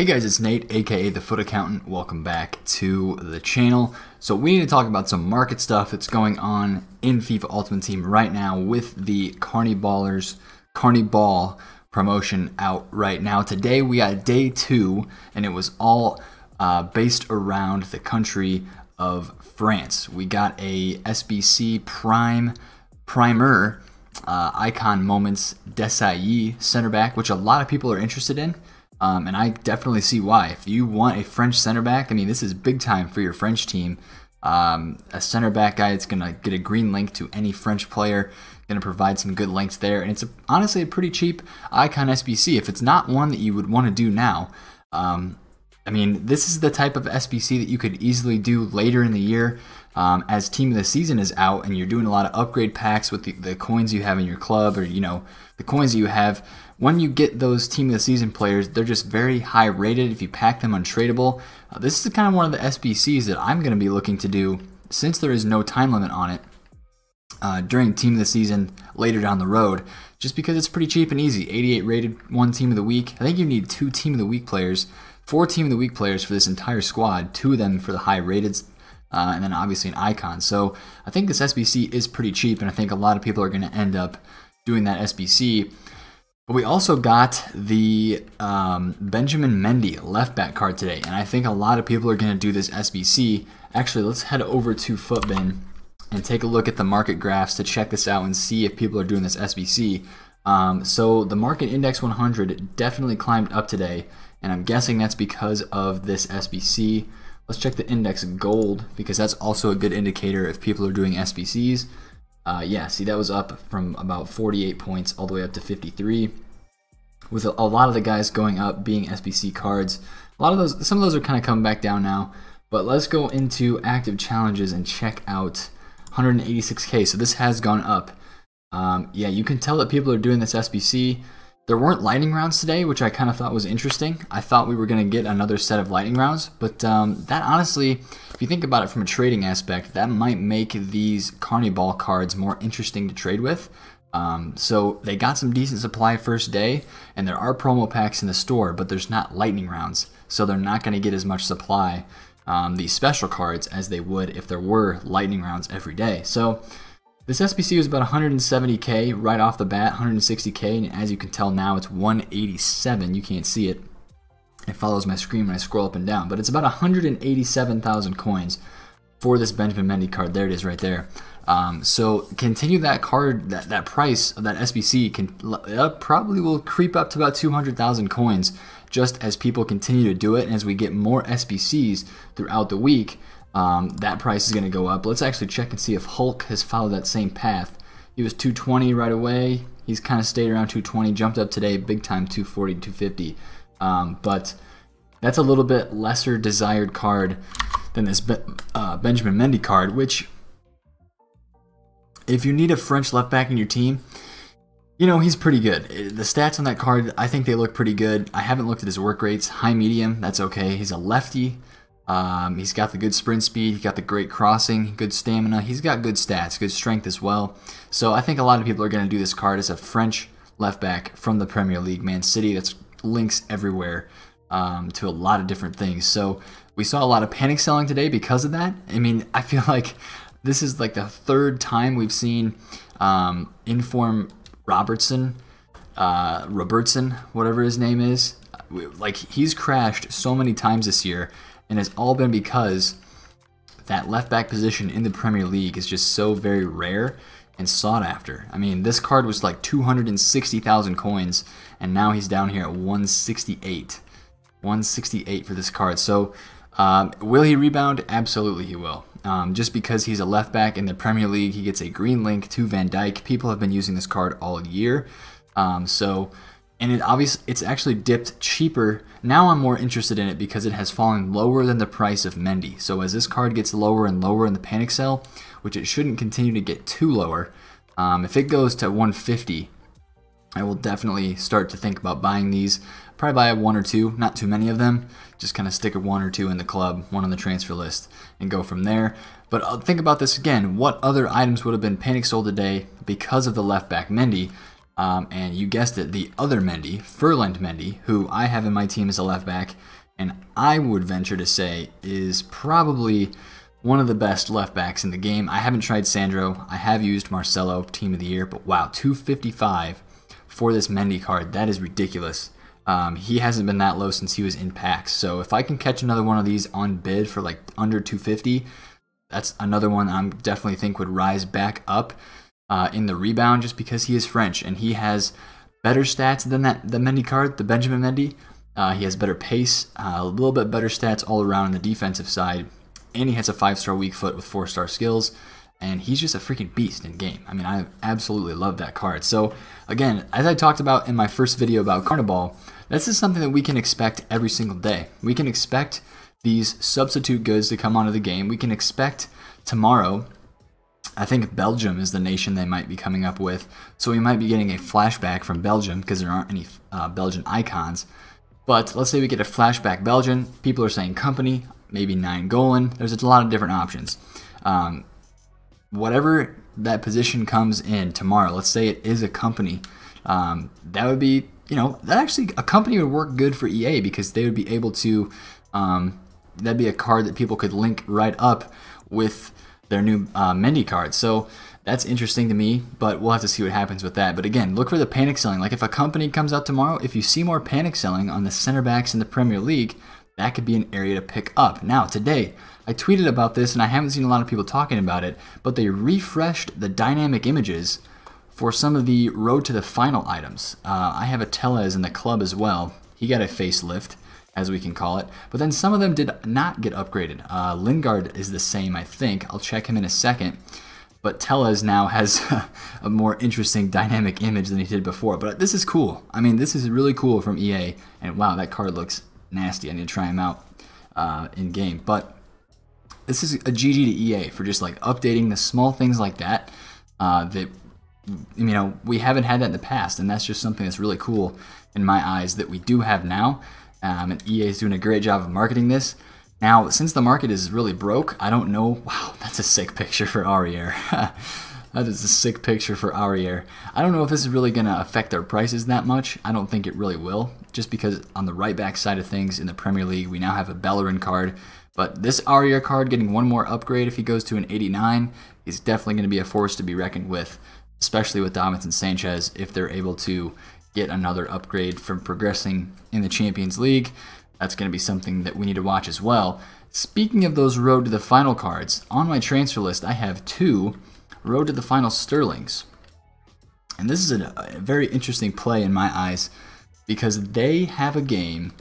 Hey guys, it's Nate, aka The FUT Accountant. Welcome back to the channel. So we need to talk about some market stuff that's going on in FIFA Ultimate Team right now with the Carniballers, Carney Ball promotion out right now. Today we got day two, and it was all uh, based around the country of France. We got a SBC Prime Primer uh, Icon Moments Desailly center back, which a lot of people are interested in. Um, and I definitely see why. If you want a French center back, I mean, this is big time for your French team. Um, a center back guy that's going to get a green link to any French player, going to provide some good links there. And it's a, honestly a pretty cheap icon SBC. If it's not one that you would want to do now, um, I mean, this is the type of SBC that you could easily do later in the year um, as team of the season is out and you're doing a lot of upgrade packs with the, the coins you have in your club or, you know, the coins you have. When you get those team of the season players, they're just very high rated if you pack them untradeable. Uh, this is kind of one of the SBCs that I'm going to be looking to do since there is no time limit on it. Uh, during team of the season later down the road, just because it's pretty cheap and easy. 88 rated, one team of the week. I think you need two team of the week players four team of the week players for this entire squad, two of them for the high rated, uh, and then obviously an icon. So I think this SBC is pretty cheap, and I think a lot of people are going to end up doing that SBC. But we also got the um, Benjamin Mendy left back card today, and I think a lot of people are going to do this SBC. Actually, let's head over to Futbin and take a look at the market graphs to check this out and see if people are doing this SBC. Um, so the market index 100 definitely climbed up today and I'm guessing that's because of this SBC. Let's check the index gold because that's also a good indicator if people are doing SBCs. Uh, yeah, see that was up from about 48 points all the way up to 53. With a, a lot of the guys going up being SBC cards. A lot of those, some of those are kind of coming back down now. But let's go into active challenges and check out 186k. So this has gone up. Um, yeah, you can tell that people are doing this SBC. There weren't lightning rounds today, which I kind of thought was interesting. I thought we were going to get another set of lightning rounds, but um, that honestly, if you think about it from a trading aspect, that might make these Carniball cards more interesting to trade with. Um, so they got some decent supply first day, and there are promo packs in the store, but there's not lightning rounds, so they're not going to get as much supply, um, these special cards, as they would if there were lightning rounds every day. So this SBC was about 170k right off the bat, 160k, and as you can tell now, it's 187. You can't see it. It follows my screen when I scroll up and down, but it's about 187,000 coins for this Benjamin Mendy card. There it is right there. Um, so continue that card, that, that price of that SBC can uh, probably will creep up to about 200,000 coins just as people continue to do it and as we get more SBCs throughout the week um, that price is going to go up. Let's actually check and see if Hulk has followed that same path. He was 220 right away. He's kind of stayed around 220, jumped up today big time 240 250. Um, but that's a little bit lesser desired card than this uh, Benjamin Mendy card, which if you need a French left back in your team, you know, he's pretty good. The stats on that card, I think they look pretty good. I haven't looked at his work rates. High medium, that's okay. He's a lefty. Um, he's got the good sprint speed, he's got the great crossing, good stamina, he's got good stats, good strength as well. So I think a lot of people are going to do this card as a French left back from the Premier League, Man City. That's links everywhere um, to a lot of different things. So we saw a lot of panic selling today because of that. I mean, I feel like this is like the third time we've seen um, Inform Robertson, uh, Robertson, whatever his name is. Like he's crashed so many times this year and it's all been because that left back position in the Premier League is just so very rare and sought after. I mean, this card was like 260,000 coins, and now he's down here at 168. 168 for this card. So, um, will he rebound? Absolutely, he will. Um, just because he's a left back in the Premier League, he gets a green link to Van Dijk. People have been using this card all year. Um, so, and it obviously it's actually dipped cheaper. Now I'm more interested in it because it has fallen lower than the price of Mendy. So as this card gets lower and lower in the panic sell, which it shouldn't continue to get too lower, um, if it goes to 150, I will definitely start to think about buying these. Probably buy one or two, not too many of them. Just kind of stick one or two in the club, one on the transfer list, and go from there. But uh, think about this again. What other items would have been panic sold today because of the left back Mendy? Um, and you guessed it, the other Mendy, Ferland Mendy, who I have in my team as a left back, and I would venture to say is probably one of the best left backs in the game. I haven't tried Sandro. I have used Marcelo, team of the year, but wow, 255 for this Mendy card. That is ridiculous. Um, he hasn't been that low since he was in packs. So if I can catch another one of these on bid for like under 250, that's another one I definitely think would rise back up uh, in the rebound just because he is French and he has better stats than that the Mendy card, the Benjamin Mendy. Uh, he has better pace, uh, a little bit better stats all around on the defensive side, and he has a five-star weak foot with four-star skills. And he's just a freaking beast in game. I mean, I absolutely love that card. So, again, as I talked about in my first video about Carniball, this is something that we can expect every single day. We can expect these substitute goods to come onto the game. We can expect tomorrow I think Belgium is the nation they might be coming up with. So we might be getting a flashback from Belgium because there aren't any uh, Belgian icons. But let's say we get a flashback Belgian. People are saying Kompany, maybe Nainggolan. There's a lot of different options. Um, whatever that position comes in tomorrow, let's say it is a Kompany, um, that would be, you know, that actually, a Kompany would work good for EA because they would be able to, um, that'd be a card that people could link right up with their new uh, Mendy card. So that's interesting to me, but we'll have to see what happens with that. But again, look for the panic selling. Like if a Kompany comes out tomorrow, if you see more panic selling on the center backs in the Premier League, that could be an area to pick up. Now, today, I tweeted about this and I haven't seen a lot of people talking about it, but they refreshed the dynamic images for some of the road to the final items. Uh, I have a Telles in the club as well. He got a facelift as we can call it. But then some of them did not get upgraded. Uh, Lingard is the same, I think. I'll check him in a second. But Telles now has a more interesting dynamic image than he did before. But this is cool. I mean, this is really cool from EA. And wow, that card looks nasty. I need to try him out uh, in game. But this is a GG to EA for just like updating the small things like that. Uh, that you know we haven't had that in the past, and that's just something that's really cool in my eyes that we do have now. Um, and EA is doing a great job of marketing this. Now, since the market is really broke, I don't know. Wow, that's a sick picture for Aurier. that is a sick picture for Aurier. I don't know if this is really going to affect their prices that much. I don't think it really will, just because on the right back side of things in the Premier League, we now have a Bellerin card. But this Aurier card getting one more upgrade if he goes to an 89 is definitely going to be a force to be reckoned with, especially with Davinson Sanchez if they're able to get another upgrade from progressing in the Champions League. That's going to be something that we need to watch as well. Speaking of those road to the final cards, on my transfer list I have two road to the final Sterlings. And this is a, a very interesting play in my eyes because they have a game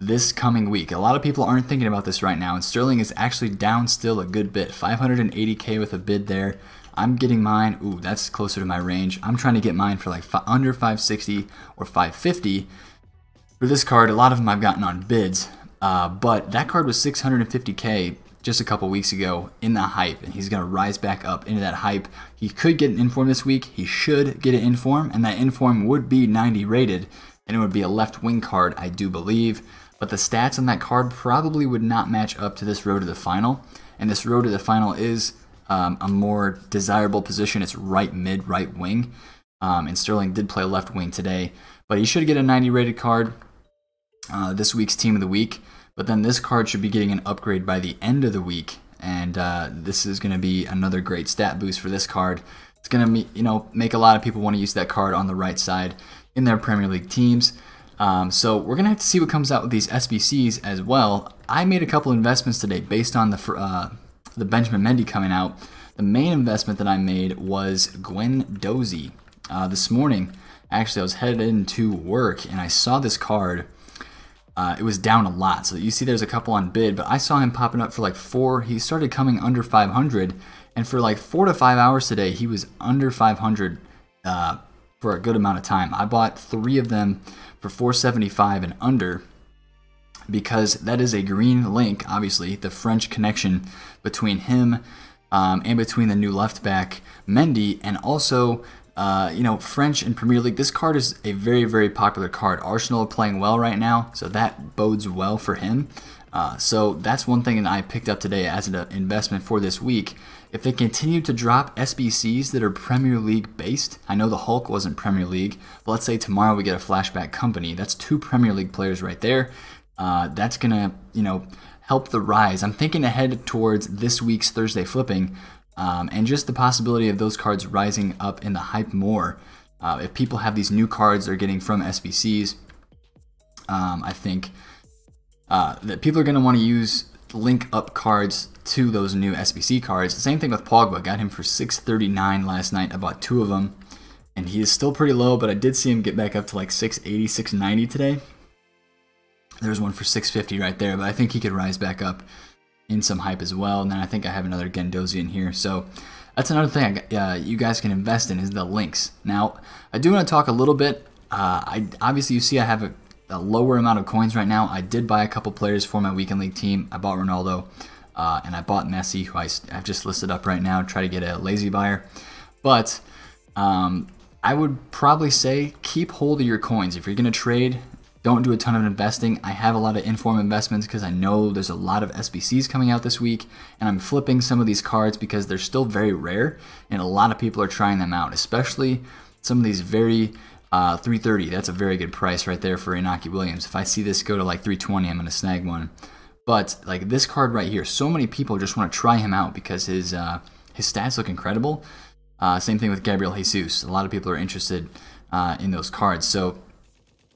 this coming week. A lot of people aren't thinking about this right now, and Sterling is actually down still a good bit. 580k with a bid there. I'm getting mine. Ooh, that's closer to my range. I'm trying to get mine for like under 560 or 550. For this card, a lot of them I've gotten on bids, uh, but that card was 650k just a couple weeks ago in the hype, and he's going to rise back up into that hype. He could get an inform this week. He should get an inform, and that inform would be 90 rated, and it would be a left wing card, I do believe. But the stats on that card probably would not match up to this road to the final, and this road to the final is um, a more desirable position. It's right mid, right wing. Um, and Sterling did play left wing today, but he should get a 90 rated card uh, this week's team of the week. But then this card should be getting an upgrade by the end of the week, and uh, this is going to be another great stat boost for this card. It's going to you know make a lot of people want to use that card on the right side in their Premier League teams. Um, so we're gonna have to see what comes out with these SBCs as well. I made a couple investments today based on the uh, the Benjamin Mendy coming out, the main investment that I made was Guendouzi. Uh, this morning, actually, I was headed into work and I saw this card. Uh, it was down a lot. So you see there's a couple on bid, but I saw him popping up for like four. He started coming under 500, and for like four to five hours today, he was under 500 uh, for a good amount of time. I bought three of them for 475 and under because that is a green link, obviously, the French connection between him um, and between the new left back Mendy, and also Uh, you know, French and Premier League, this card is a very, very popular card. Arsenal are playing well right now, so that bodes well for him. Uh, so that's one thing that I picked up today as an investment for this week. If they continue to drop SBCs that are Premier League based, I know the Hulk wasn't Premier League, but let's say tomorrow we get a flashback Kompany. That's two Premier League players right there. Uh, that's gonna, you know, help the rise. I'm thinking ahead towards this week's Thursday flipping, um, and just the possibility of those cards rising up in the hype more. Uh, if people have these new cards they're getting from SBCs, um, I think uh, that people are going to want to use link up cards to those new SBC cards. Same thing with Pogba. Got him for 639 last night. I bought two of them. And he is still pretty low, but I did see him get back up to like 680, 690 today. There's one for 650 right there, but I think he could rise back up in some hype as well. And then I think I have another Guendouzi in here. So that's another thing uh, you guys can invest in is the links. Now, I do want to talk a little bit. Uh, I Obviously, you see I have a a lower amount of coins right now. I did buy a couple players for my weekend league team. I bought Ronaldo uh, and I bought Messi, who I, have just listed up right now. Try to get a lazy buyer, but um, I would probably say keep hold of your coins. If you're gonna trade, don't do a ton of investing. I have a lot of inform investments because I know there's a lot of SBCs coming out this week, and I'm flipping some of these cards because they're still very rare, and a lot of people are trying them out, especially some of these very uh, 330, that's a very good price right there for Inaki Williams. If I see this go to like 320, I'm going to snag one. But like this card right here, so many people just want to try him out because his uh, his stats look incredible. Uh, same thing with Gabriel Jesus. A lot of people are interested uh, in those cards. So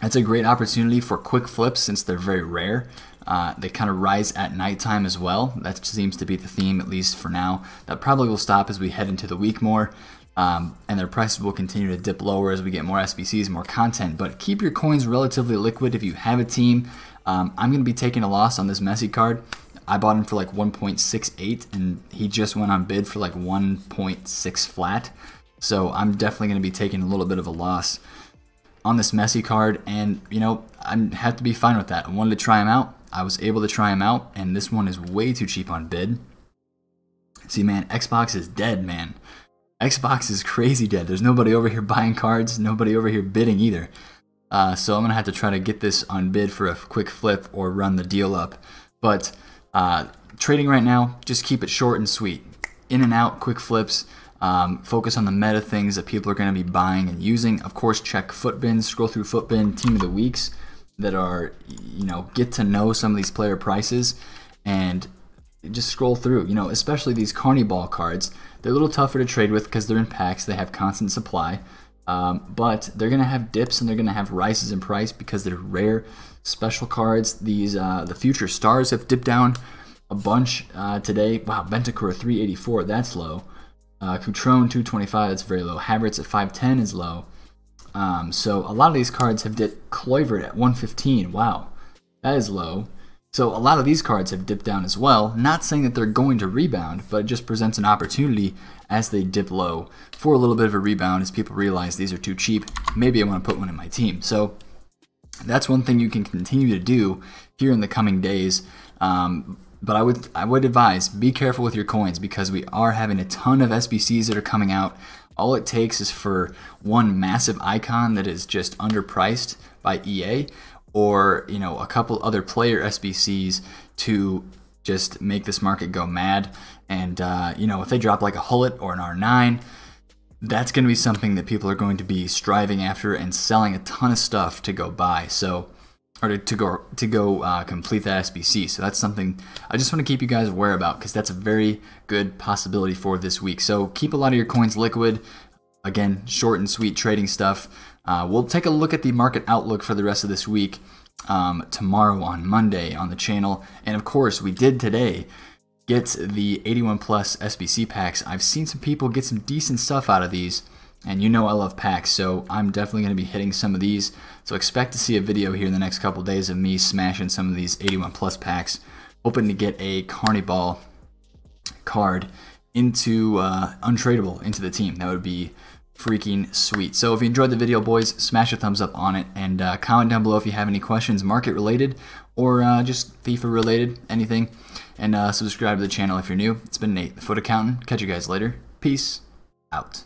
that's a great opportunity for quick flips since they're very rare. Uh, they kind of rise at nighttime as well. That seems to be the theme, at least for now. That probably will stop as we head into the week more. Um, and their prices will continue to dip lower as we get more SBCs, more content. But keep your coins relatively liquid if you have a team. Um, I'm going to be taking a loss on this Messi card. I bought him for like 1.68, and he just went on bid for like 1.6 flat. So I'm definitely going to be taking a little bit of a loss on this Messi card, and you know I have to be fine with that. I wanted to try him out. I was able to try him out, and this one is way too cheap on bid. See, man, Xbox is dead, man. Xbox is crazy dead. There's nobody over here buying cards, nobody over here bidding either. Uh, so I'm gonna have to try to get this on bid for a quick flip or run the deal up. But uh, trading right now, just keep it short and sweet. In and out, quick flips. Um, focus on the meta things that people are going to be buying and using. Of course, check Futbin, scroll through Futbin team of the weeks that are, you know, get to know some of these player prices and just scroll through, you know, especially these Carniball cards. They're a little tougher to trade with because they're in packs. They have constant supply. Um, but they're going to have dips and they're going to have rises in price because they're rare special cards. These uh, The future stars have dipped down a bunch uh, today. Wow, Bentancur 384, that's low. Uh, Cutrone 225, that's very low. Havertz at 510 is low. Um, so a lot of these cards have dipped. Kluivert at 115, wow, that is low. So a lot of these cards have dipped down as well. Not saying that they're going to rebound, but it just presents an opportunity as they dip low for a little bit of a rebound as people realize these are too cheap. Maybe I want to put one in my team. So that's one thing you can continue to do here in the coming days. Um, but I would I would advise be careful with your coins because we are having a ton of SBCs that are coming out. All it takes is for one massive icon that is just underpriced by EA or you know a couple other player SBCs to just make this market go mad. And uh, you know if they drop like a Gullit or an R9, that's going to be something that people are going to be striving after and selling a ton of stuff to go buy. So or to, to go to go uh, complete that SBC. So that's something I just want to keep you guys aware about because that's a very good possibility for this week. So keep a lot of your coins liquid. Again, short and sweet trading stuff. Uh, we'll take a look at the market outlook for the rest of this week um, tomorrow on Monday on the channel. And of course, we did today get the 81 plus SBC packs. I've seen some people get some decent stuff out of these. And you know I love packs, so I'm definitely going to be hitting some of these. So expect to see a video here in the next couple days of me smashing some of these 81 plus packs. Hoping to get a Carniball card into uh, untradeable into the team. That would be freaking sweet. So if you enjoyed the video, boys, smash a thumbs up on it and uh, comment down below if you have any questions, market related or uh, just FIFA related, anything. And uh, subscribe to the channel if you're new. It's been Nate, the FUT Accountant. Catch you guys later. Peace out.